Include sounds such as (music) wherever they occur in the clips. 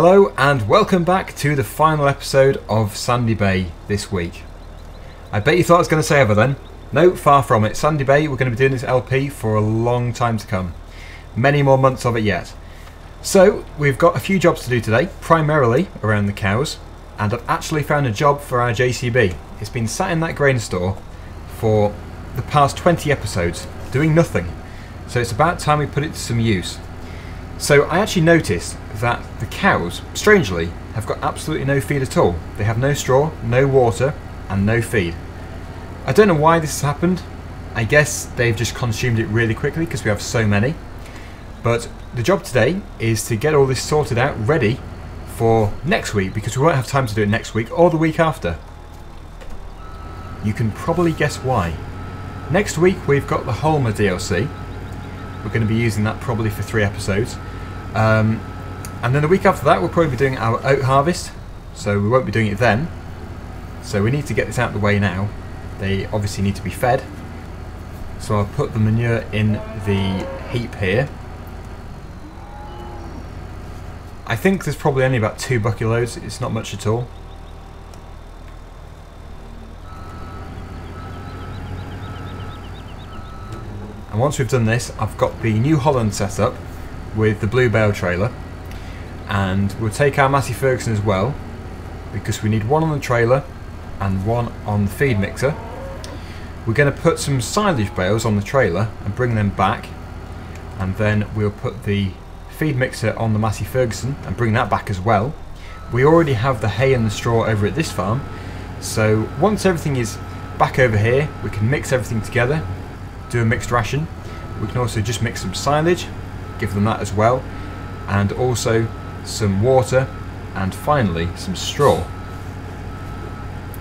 Hello and welcome back to the final episode of Sandy Bay this week. I bet you thought I was going to say ever then. No, far from it. Sandy Bay, we're going to be doing this LP for a long time to come. Many more months of it yet. So, we've got a few jobs to do today, primarily around the cows, and I've actually found a job for our JCB. It's been sat in that grain store for the past 20 episodes, doing nothing. So it's about time we put it to some use. So I actually noticed that the cows, strangely, have got absolutely no feed at all. They have no straw, no water, and no feed. I don't know why this has happened. I guess they've just consumed it really quickly because we have so many. But the job today is to get all this sorted out, ready for next week, because we won't have time to do it next week or the week after. You can probably guess why. Next week we've got the Holmer DLC. We're going to be using that probably for three episodes. Um, and then the week after that we'll probably be doing our oat harvest. So we won't be doing it then. So we need to get this out of the way now. They obviously need to be fed. So I'll put the manure in the heap here. I think there's probably only about two bucket loads. It's not much at all. And once we've done this, I've got the New Holland set up with the blue bale trailer. And we'll take our Massey Ferguson as well, because we need one on the trailer and one on the feed mixer. We're going to put some silage bales on the trailer and bring them back. And then we'll put the feed mixer on the Massey Ferguson and bring that back as well. We already have the hay and the straw over at this farm. So once everything is back over here, we can mix everything together do a mixed ration. We can also just mix some silage, give them that as well, and also some water, and finally some straw.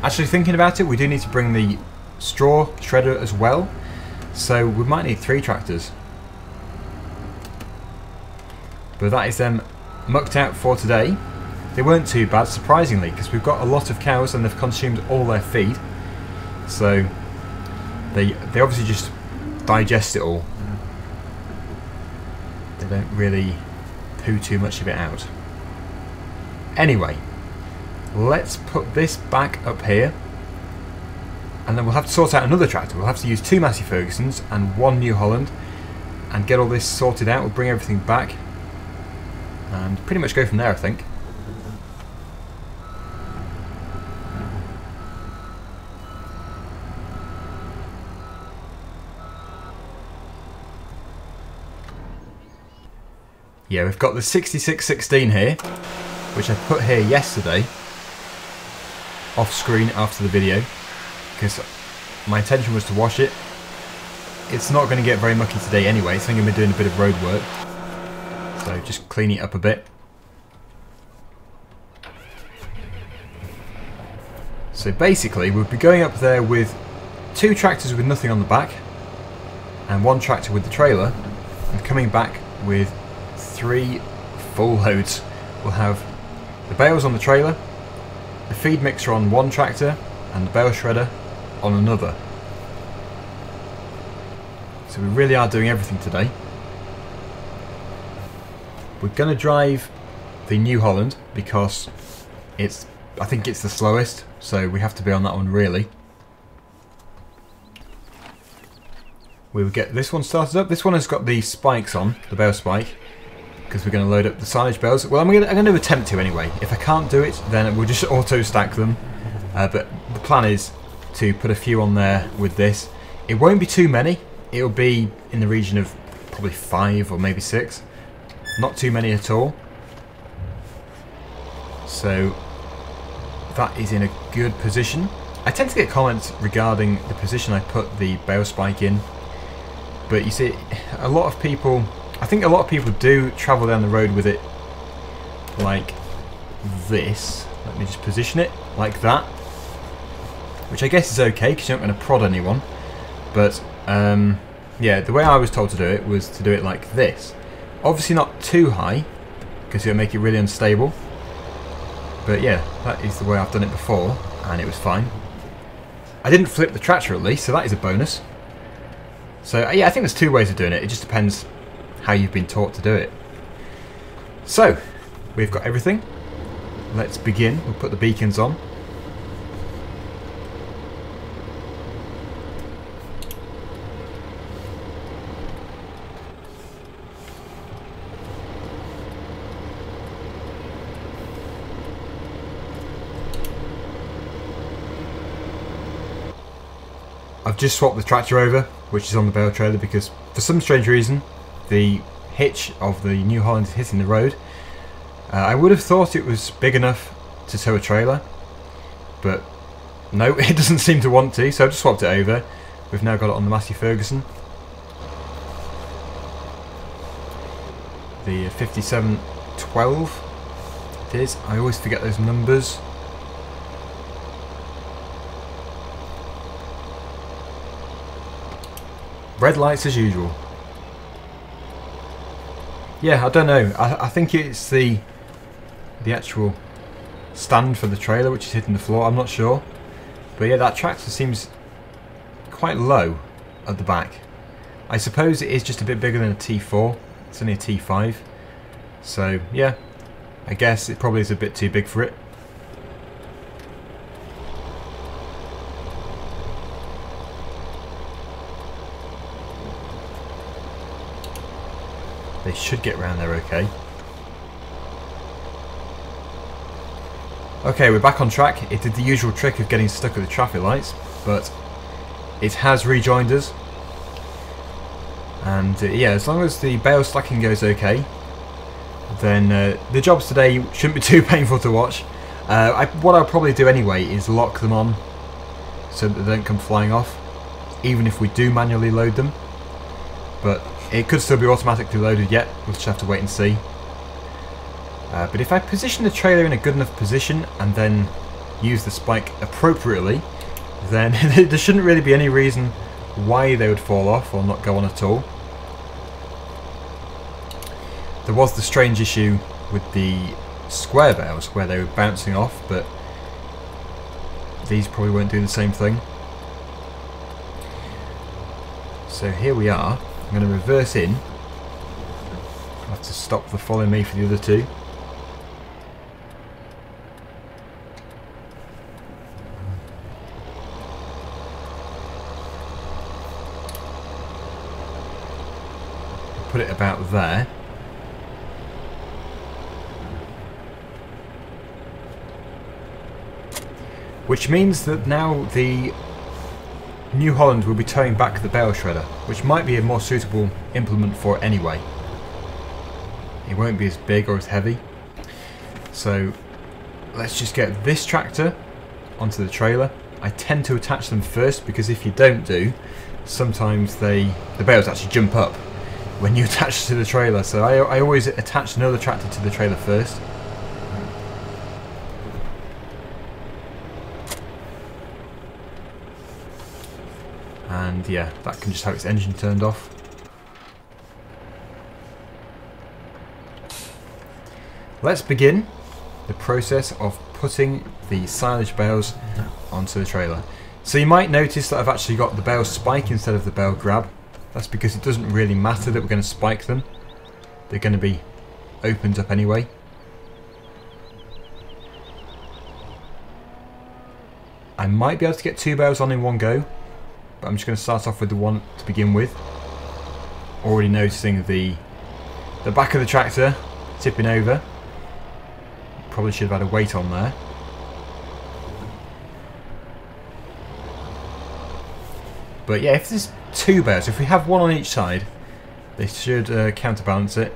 Actually thinking about it, we do need to bring the straw shredder as well, so we might need three tractors. But that is them mucked out for today. They weren't too bad, surprisingly, because we've got a lot of cows and they've consumed all their feed. So they they obviously just digest it all. Don't really poo too much of it out. Anyway, let's put this back up here. And then we'll have to sort out another tractor. We'll have to use two Massey Fergusons and one New Holland. And get all this sorted out. We'll bring everything back. And pretty much go from there, I think. Yeah, we've got the 6616 here, which I put here yesterday, off screen after the video, because my intention was to wash it. It's not going to get very mucky today anyway, so I'm going to be doing a bit of road work. So just clean it up a bit. So basically, we'll be going up there with two tractors with nothing on the back, and one tractor with the trailer, and coming back with three full loads. We'll have the bales on the trailer, the feed mixer on one tractor, and the bale shredder on another. So we really are doing everything today. We're going to drive the New Holland because it's, I think it's the slowest, so we have to be on that one really. We will get this one started up. This one has got the spikes on, the bale spike because we're going to load up the silage bales. Well, I'm going, to, I'm to attempt to anyway. If I can't do it, then we'll just (laughs) auto stack them. Uh, but the plan is to put a few on there with this. It won't be too many. It'll be in the region of probably five or maybe six. Not too many at all. So that is in a good position. I tend to get comments regarding the position I put the bale spike in. But you see, a lot of people I think a lot of people do travel down the road with it like this. Let me just position it like that. Which I guess is okay because you're not going to prod anyone. But um, yeah, the way I was told to do it was to do it like this. Obviously not too high because it'll make it really unstable. But yeah, that is the way I've done it before and it was fine. I didn't flip the tractor at least, so that is a bonus. So yeah, I think there's two ways of doing it. It just depends how you've been taught to do it. So, we've got everything. Let's begin. We'll put the beacons on. I've just swapped the tractor over, which is on the bale trailer, because for some strange reason, the hitch of the New Holland hitting the road. Uh, I would have thought it was big enough to tow a trailer, but no, (laughs) it doesn't seem to want to, so I've just swapped it over. We've now got it on the Massey Ferguson. The 5712 it is. I always forget those numbers. Red lights as usual. Yeah, I don't know. I, I think it's the the actual stand for the trailer which is hitting the floor. I'm not sure. But yeah, that tractor seems quite low at the back. I suppose it is just a bit bigger than a T4. It's only a T5. So, yeah. I guess it probably is a bit too big for it. They should get round there okay. Okay, we're back on track. It did the usual trick of getting stuck at the traffic lights, but it has rejoined us. And uh, yeah, as long as the bale slacking goes okay, then uh, the jobs today shouldn't be (laughs) too painful to watch. Uh, I, what I'll probably do anyway is lock them on so that they don't come flying off, even if we do manually load them. But it could still be automatically loaded yet, we'll just have to wait and see. Uh, but if I position the trailer in a good enough position and then use the spike appropriately, then (laughs) there shouldn't really be any reason why they would fall off or not go on at all. There was the strange issue with the square bales where they were bouncing off, but these probably won't do the same thing. So here we are. I'm going to reverse in. I have to stop the follow me for the other two. Put it about there. Which means that now the New Holland will be towing back the bale shredder, which might be a more suitable implement for it anyway. It won't be as big or as heavy. So let's just get this tractor onto the trailer. I tend to attach them first because if you don't do, sometimes they the bales actually jump up when you (laughs) attach to the trailer. So I, I always attach another tractor to the trailer first. And yeah, that can just have its engine turned off. Let's begin the process of putting the silage bales onto the trailer. So you might notice that I've actually got the bale spike instead of the bale grab. That's because it doesn't really matter that we're going to spike them. They're going to be opened up anyway. I might be able to get two bales on in one go, but I'm just going to start off with the one to begin with. Already noticing the the back of the tractor tipping over. Probably should have had a weight on there. But yeah, if there's two bears, if we have one on each side, they should uh, counterbalance it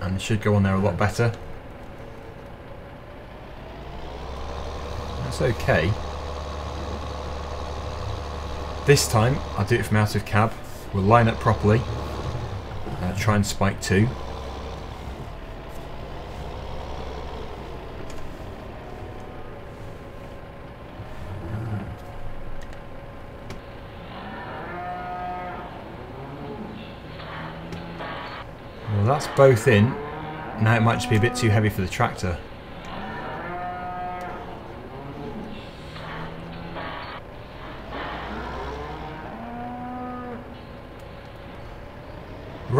and should go on there a lot better. That's okay. This time, I'll do it from out of cab. We'll line up properly. Uh, try and spike two. Well, that's both in. Now it might just be a bit too heavy for the tractor.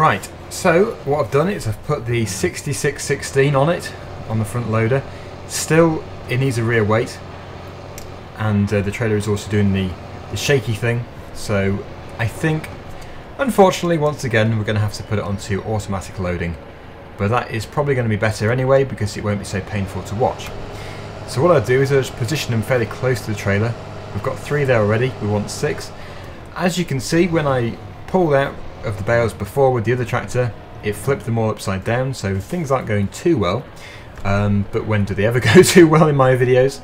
Right, so what I've done is I've put the 6616 on it on the front loader. Still, it needs a rear weight, and uh, the trailer is also doing the, the shaky thing. So I think, unfortunately, once again, we're going to have to put it onto automatic loading. But that is probably going to be better anyway because it won't be so painful to watch. So what I'll do is I'll just position them fairly close to the trailer. We've got three there already, we want six. As you can see, when I pull out of the bales before with the other tractor, it flipped them all upside down, so things aren't going too well. Um, but when do they ever (laughs) go too well in my videos?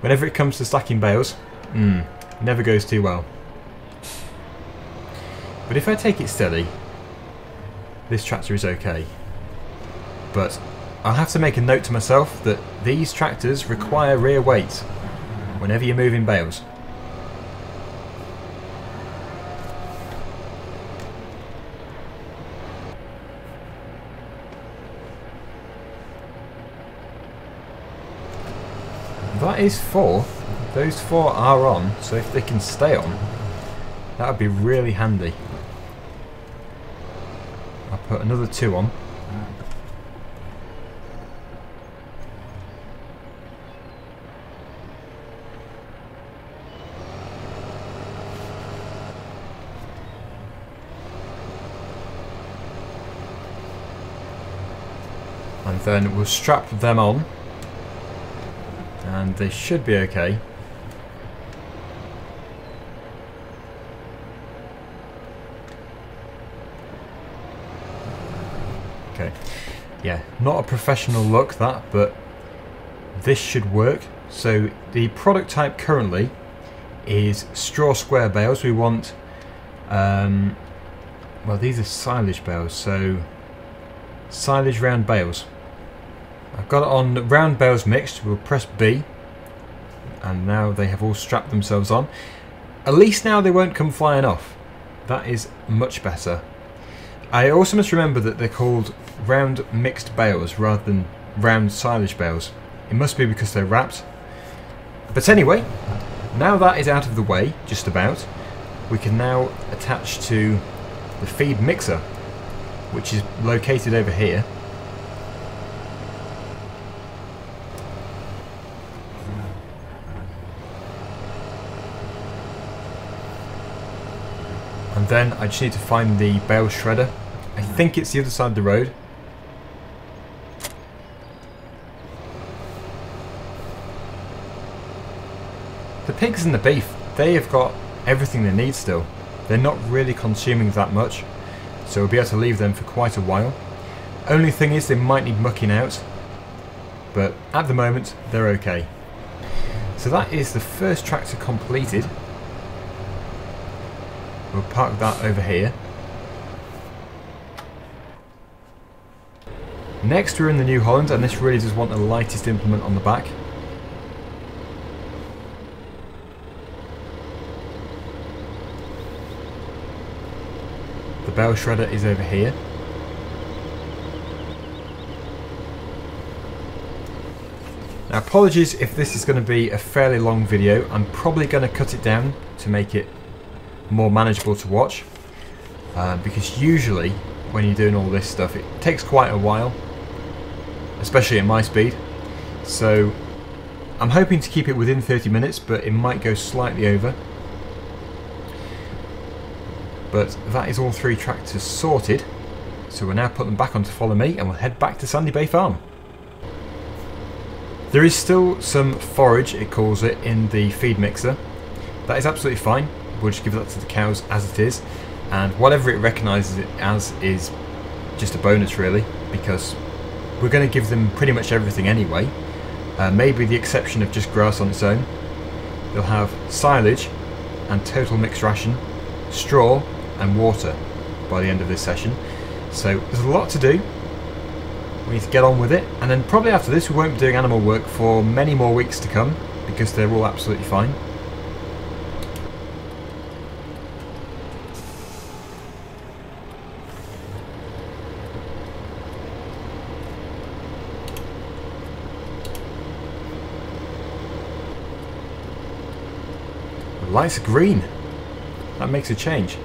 Whenever it comes to stacking bales, mm, never goes too well. But if I take it steady, this tractor is okay. But I'll have to make a note to myself that these tractors require rear weight whenever you're moving bales. That is four. Those four are on, so if they can stay on, that would be really handy. I'll put another two on. And then we'll strap them on and they should be okay. Okay, yeah, not a professional look that, but this should work. So the product type currently is straw square bales. We want, um, well these are silage bales, so silage round bales. I've got it on round bales mixed. We'll press B. And now they have all strapped themselves on. At least now they won't come flying off. That is much better. I also must remember that they're called round mixed bales rather than round silage bales. It must be because they're wrapped. But anyway, now that is out of the way, just about, we can now attach to the feed mixer, which is located over here. And then I just need to find the bale shredder. I hmm. think it's the other side of the road. The pigs and the beef, they have got everything they need still. They're not really consuming that much, so we'll be able to leave them for quite a while. Only thing is they might need mucking out, but at the moment they're okay. So that is the first tractor completed. We'll park that over here. Next we're in the New Holland and this really does want the lightest implement on the back. The bale shredder is over here. Now apologies if this is going to be a fairly long video, I'm probably going to cut it down to make it more manageable to watch. Uh, because usually when you're doing all this stuff it takes quite a while especially at my speed. So I'm hoping to keep it within 30 minutes but it might go slightly over. But that is all three tractors sorted. So we'll now put them back on to follow me and we'll head back to Sandy Bay Farm. There is still some forage it calls it in the feed mixer. That is absolutely fine we'll just give that to the cows as it is. And whatever it recognises it as is just a bonus really because we're going to give them pretty much everything anyway. Uh, maybe the exception of just grass on its own. They'll have silage and total mixed ration straw and water by the end of this session. So there's a lot to do. We need to get on with it. And then probably after this we won't be doing animal work for many more weeks to come because they're all absolutely fine lights green. That makes a change.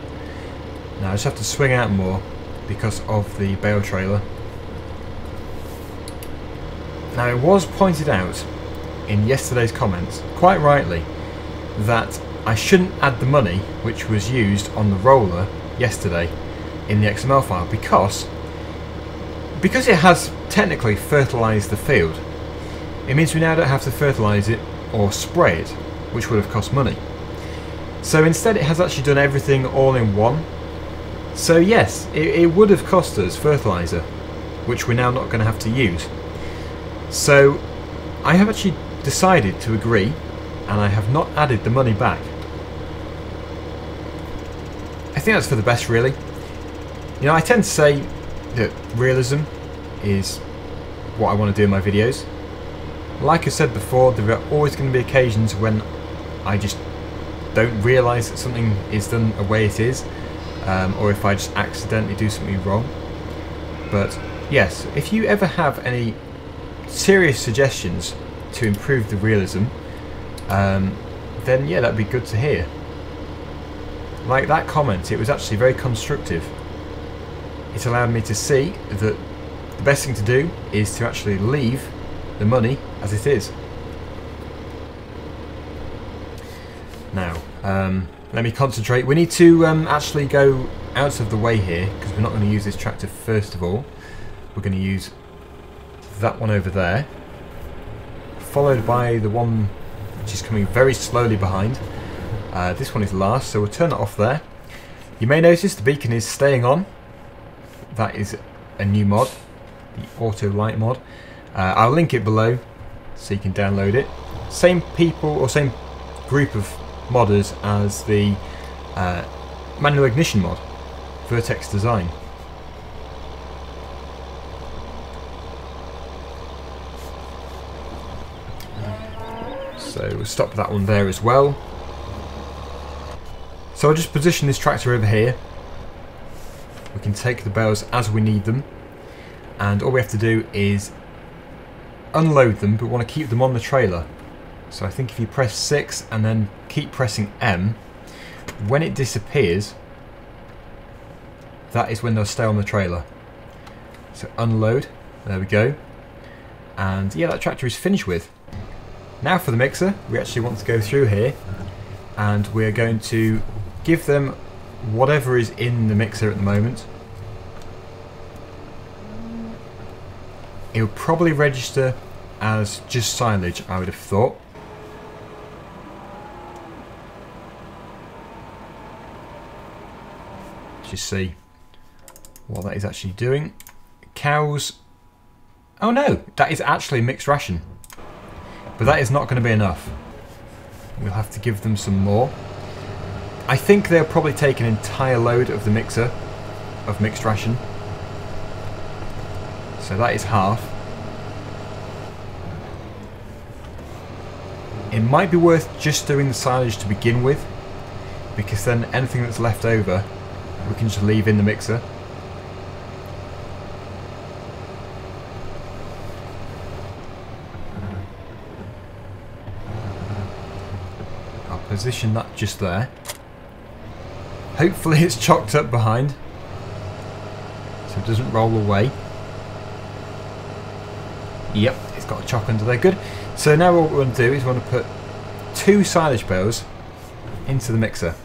Now I just have to swing out more because of the bale trailer. Now it was pointed out in yesterday's comments, quite rightly, that I shouldn't add the money which was used on the roller yesterday in the XML file because because it has technically fertilised the field it means we now don't have to fertilise it or spray it which would have cost money so instead it has actually done everything all in one so yes it, it would have cost us fertiliser which we're now not going to have to use so I have actually decided to agree and I have not added the money back I think that's for the best, really. You know, I tend to say that realism is what I want to do in my videos. Like I said before, there are always going to be occasions when I just don't realise that something is done the way it is, um, or if I just accidentally do something wrong. But yes, if you ever have any serious suggestions to improve the realism, um, then yeah, that'd be good to hear. Like that comment, it was actually very constructive. It allowed me to see that the best thing to do is to actually leave the money as it is. Now, um, let me concentrate. We need to um, actually go out of the way here because we're not going to use this tractor first of all. We're going to use that one over there, followed by the one which is coming very slowly behind. Uh, this one is last, so we'll turn it off there. You may notice the beacon is staying on. That is a new mod, the Auto Light mod. Uh, I'll link it below so you can download it. Same people or same group of modders as the uh, manual ignition mod, Vertex Design. So we'll stop that one there as well. So I'll just position this tractor over here. We can take the bales as we need them. And all we have to do is unload them, but want to keep them on the trailer. So I think if you press 6 and then keep pressing M, when it disappears, that is when they'll stay on the trailer. So unload, there we go. And yeah, that tractor is finished with. Now for the mixer, we actually want to go through here and we're going to give them whatever is in the mixer at the moment. It'll probably register as just silage, I would have thought. Just see what that is actually doing. Cows. Oh no, that is actually mixed ration. But that is not going to be enough. We'll have to give them some more. I think they'll probably take an entire load of the mixer of mixed ration. So that is half. It might be worth just doing the silage to begin with because then anything that's left over we can just leave in the mixer. I'll position that just there. Hopefully (laughs) it's chocked up behind. So it doesn't roll away. Yep, it's got a chock under there. Good. So now what we want to do is we want to put two silage bales into the mixer.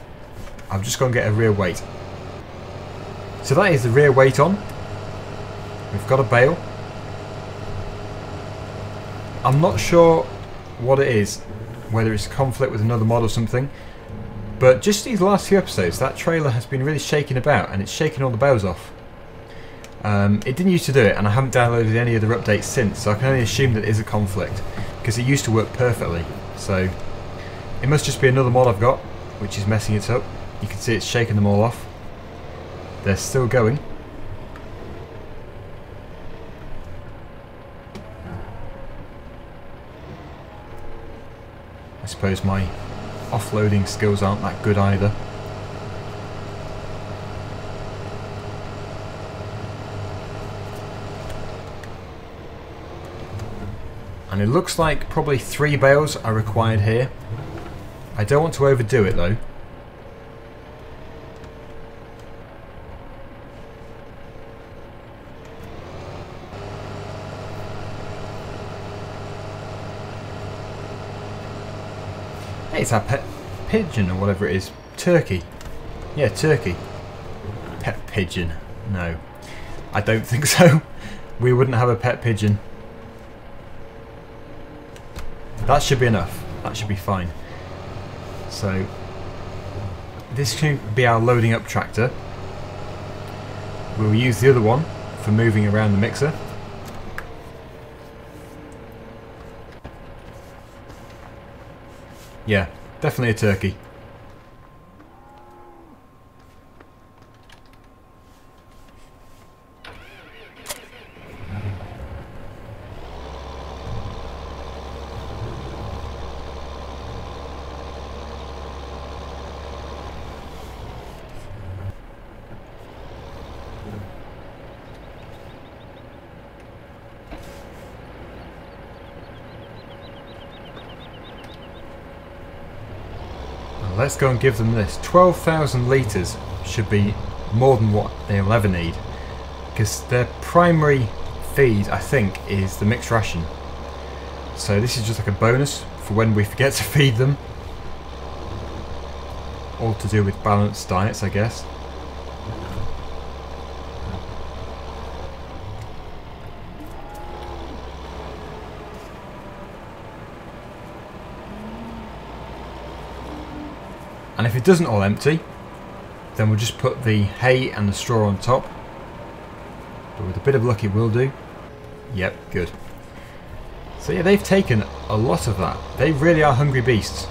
I've just got to get a rear weight. So that is the rear weight on. We've got a bale. I'm not sure what it is, whether it's conflict with another mod or something, but just these last few episodes, that trailer has been really shaking about and it's shaking all the bales off. Um, it didn't used to do it and I haven't downloaded any other updates since, so I can only assume that it is a conflict because it used to work perfectly. So it must just be another mod I've got which is messing it up. You can see it's shaking them all off. They're still going. I suppose my offloading skills aren't that good either. And it looks like probably three bales are required here. I don't want to overdo it though. It's our pet pigeon or whatever it is. Turkey. Yeah, turkey. Pet pigeon. No. I don't (laughs) think so. We wouldn't have a pet pigeon. That should be enough. That should be fine. So, this can be our loading up tractor. We'll use the other one for moving around the mixer. Yeah, definitely a turkey. Let's go and give them this. 12,000 litres should be more than what they'll ever need. Because their primary feed, I think, is the mixed ration. So this is just like a bonus for when we forget to (laughs) feed them. All to do with balanced diets, I guess. Doesn't all empty, then we'll just put the hay and the straw on top. But with a bit of luck it will do. Yep, good. So yeah, they've taken a lot of that. They really are hungry beasts.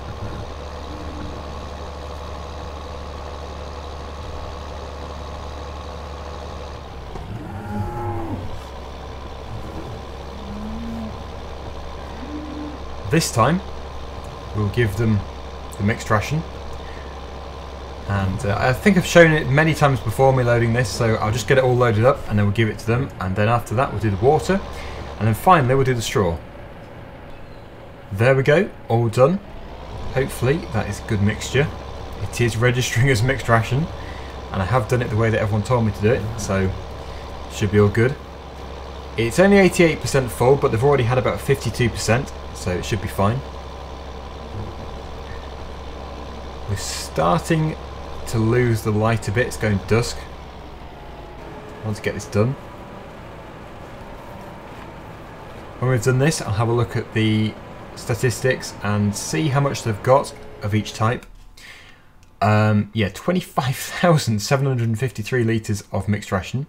This time, we'll give them the mixed ration and uh, I think I've shown it many times before me loading this so I'll just get it all loaded up and then we'll give it to them. And then after that we'll do the water. And then finally we'll do the straw. There we go. All done. Hopefully that is a good mixture. It is registering (laughs) as mixed ration. And I have done it the way that everyone told me to do it so should be all good. It's only 88% full but they've already had about 52% so it should be fine. We're starting to lose the light a bit. It's going dusk. I want to get this done. When we've done this, I'll have a look at the statistics and see how much they've got of each type. Um, yeah, 25,753 (laughs) litres of mixed ration.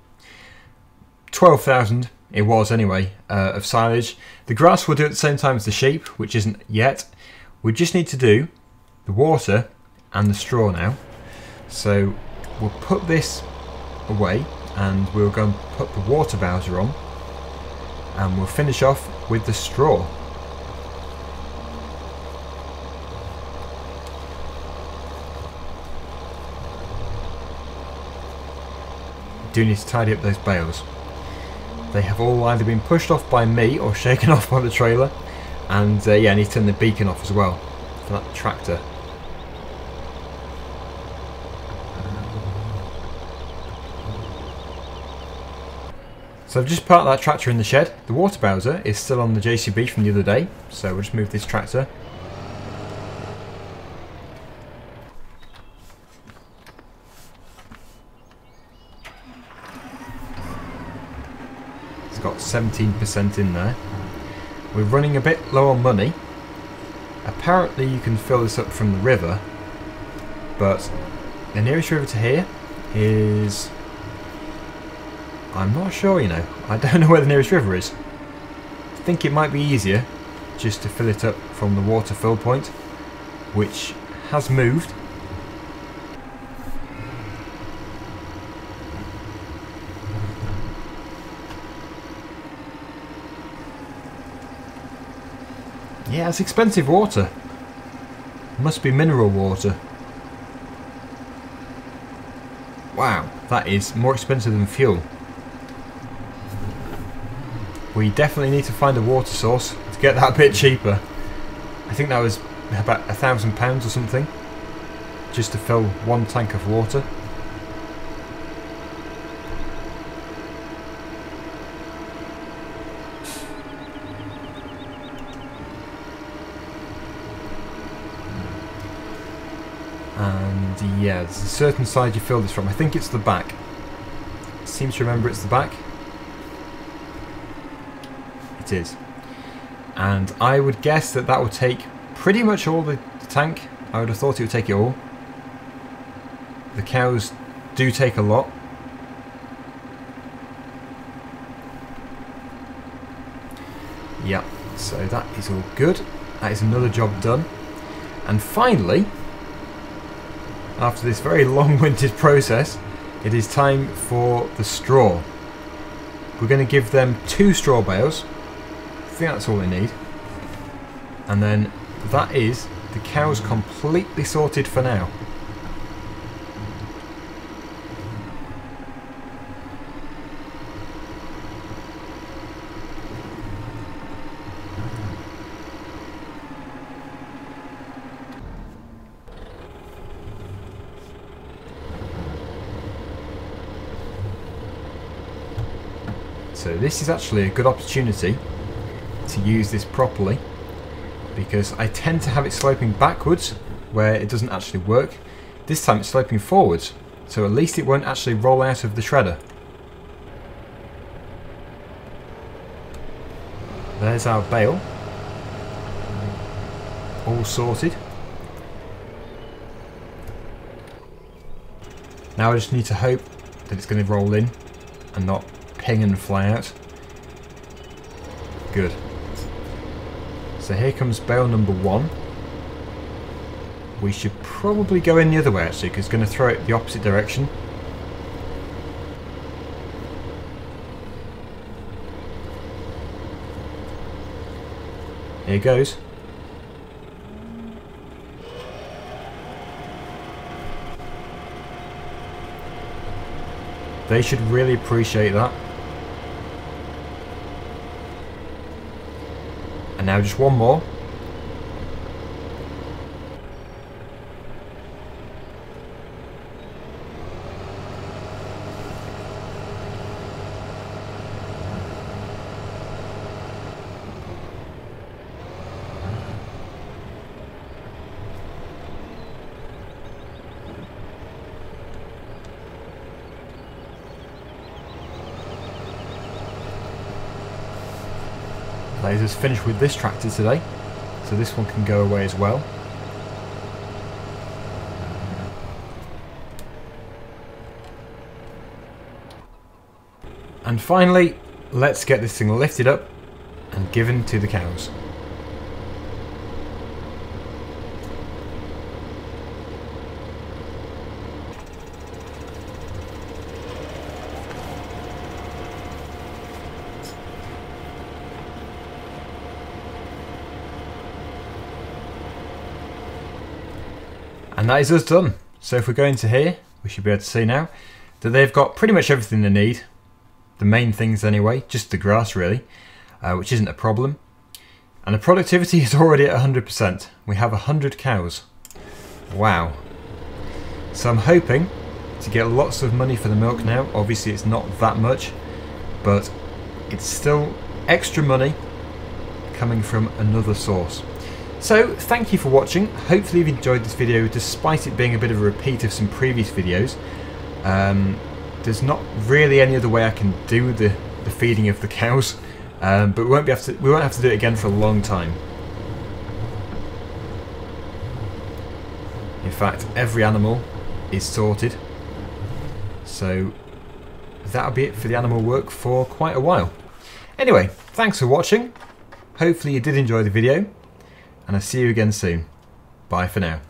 12,000, it was anyway, uh, of silage. The grass will do at the same time as the sheep, which isn't yet. We just need to do the water and the straw now. So we'll put this away and we'll go and put the water bowser on and we'll finish off with the straw. Do need to tidy up those bales. They have all either been pushed off by me or (laughs) shaken off by the trailer and uh, yeah I need to turn the beacon off as well for that tractor So I've just parked that tractor in the shed. The water bowser is still on the JCB from the other day, so we'll just move this tractor. It's got 17% in there. We're running a bit low on money. Apparently you can fill this up from the river, but the nearest river to here is I'm not sure, you know. I don't (laughs) know where the nearest river is. I think it might be easier just to fill it up from the water fill point, which has moved. Yeah, it's expensive water. Must be mineral water. Wow, that is more expensive than fuel. We definitely need to find a water source to get that bit cheaper. I think that was about a thousand pounds or something. Just to fill one tank of water. And yeah, there's a certain side you fill this from. I think it's the back. Seems to remember it's the back. Is. And I would guess that that will take pretty much all the tank. I would have thought it would take it all. The cows do take a lot. Yeah, so that is all good. That is another job done. And finally, after this very long-winded (laughs) process, it is time for the straw. We're going to give them two straw bales. I think that's all they need. And then that is the cows completely sorted for now. So this is actually a good opportunity to use this properly because I tend to have it sloping backwards where it doesn't actually work. This time it's sloping forwards so at least it won't actually roll out of the shredder. There's our bale. All sorted. Now I just need to hope that it's going to roll in and not ping and fly out. Good. So here comes bale number one. We should probably go in the other way actually because it's going to throw it the opposite direction. Here goes. They should really appreciate that. And now just one more. Lasers finished with this tractor today, so this one can go away as well. And finally, let's get this thing lifted up and given to the cows. And that is us done. So if we go into here, we should be able to see now that they've got pretty much everything they need. The main things anyway, just the grass really, uh, which isn't a problem. And the productivity (laughs) is already at 100%. We have 100 cows. Wow. So I'm hoping to get lots of money for the milk now. Obviously it's not that much, but it's still extra money coming from another source. So, thank you for watching. Hopefully you've enjoyed this video despite it being a bit of a repeat of some previous videos. Um, there's not really any other way I can do the, the feeding of the cows, um, but we won't, be able to, we won't have to do it again for a long time. In fact, every animal is sorted. So that'll be it for the animal work for quite a while. Anyway, thanks for watching. Hopefully you did enjoy the video and I'll see you again soon. Bye for now.